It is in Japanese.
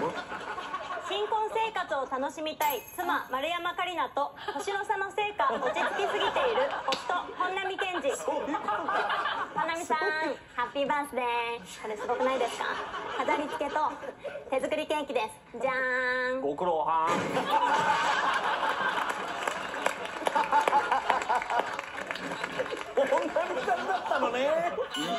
新婚生活を楽しみたい妻丸山桂里奈と年の差のせいか落ち着きすぎている夫本並健二。本並さんハッピーバースデー。これすごくないですか？飾り付けと手作りケーキです。じゃーん。ご苦労はん。本並さんだったのね。いいね。